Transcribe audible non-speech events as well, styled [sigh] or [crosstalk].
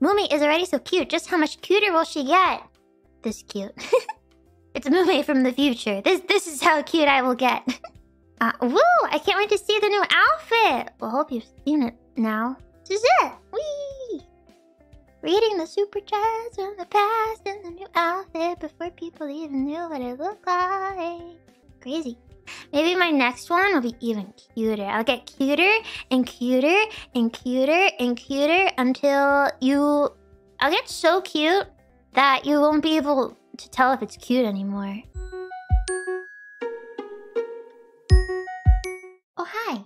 Mumei is already so cute. Just how much cuter will she get? This cute. [laughs] it's Mumei from the future. This this is how cute I will get. [laughs] uh, woo! I can't wait to see the new outfit. Well, hope you've seen it now. This is it. Whee! Reading the super chats from the past and the new outfit before people even knew what it looked like. Crazy. Maybe my next one will be even cuter. I'll get cuter and cuter and cuter and cuter until you. I'll get so cute that you won't be able to tell if it's cute anymore. Oh, hi.